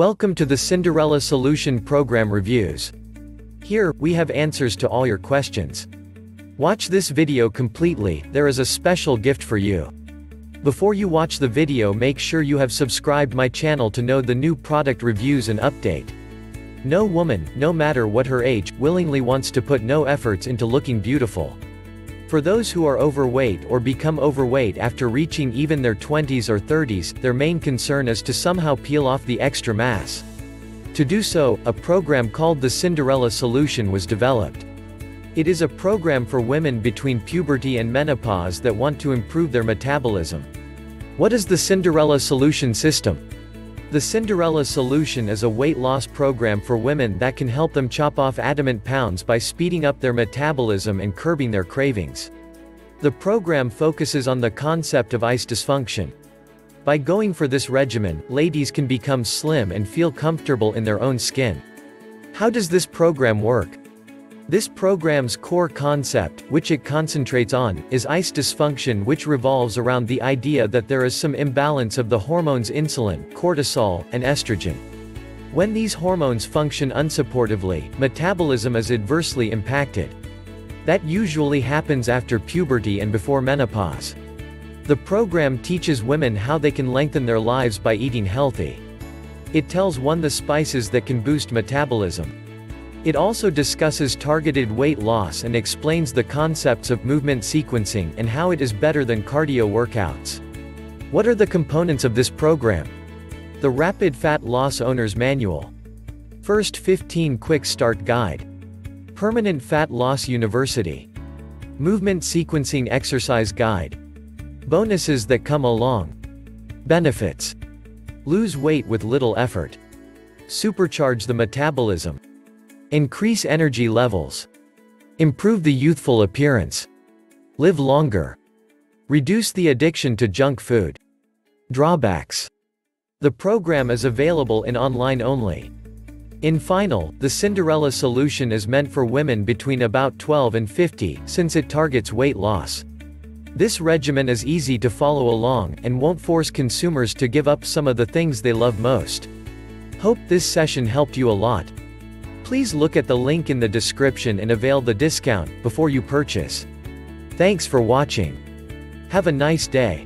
Welcome to the Cinderella Solution Program Reviews. Here, we have answers to all your questions. Watch this video completely, there is a special gift for you. Before you watch the video make sure you have subscribed my channel to know the new product reviews and update. No woman, no matter what her age, willingly wants to put no efforts into looking beautiful. For those who are overweight or become overweight after reaching even their 20s or 30s, their main concern is to somehow peel off the extra mass. To do so, a program called the Cinderella Solution was developed. It is a program for women between puberty and menopause that want to improve their metabolism. What is the Cinderella Solution system? The Cinderella Solution is a weight loss program for women that can help them chop off adamant pounds by speeding up their metabolism and curbing their cravings. The program focuses on the concept of ice dysfunction. By going for this regimen, ladies can become slim and feel comfortable in their own skin. How does this program work? This program's core concept, which it concentrates on, is ice dysfunction which revolves around the idea that there is some imbalance of the hormones insulin, cortisol, and estrogen. When these hormones function unsupportively, metabolism is adversely impacted. That usually happens after puberty and before menopause. The program teaches women how they can lengthen their lives by eating healthy. It tells one the spices that can boost metabolism. It also discusses targeted weight loss and explains the concepts of movement sequencing and how it is better than cardio workouts. What are the components of this program? The Rapid Fat Loss Owner's Manual. First 15 Quick Start Guide. Permanent Fat Loss University. Movement Sequencing Exercise Guide. Bonuses that come along. Benefits. Lose weight with little effort. Supercharge the metabolism. Increase energy levels. Improve the youthful appearance. Live longer. Reduce the addiction to junk food. Drawbacks. The program is available in online only. In final, the Cinderella solution is meant for women between about 12 and 50, since it targets weight loss. This regimen is easy to follow along, and won't force consumers to give up some of the things they love most. Hope this session helped you a lot. Please look at the link in the description and avail the discount, before you purchase. Thanks for watching. Have a nice day.